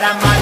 better.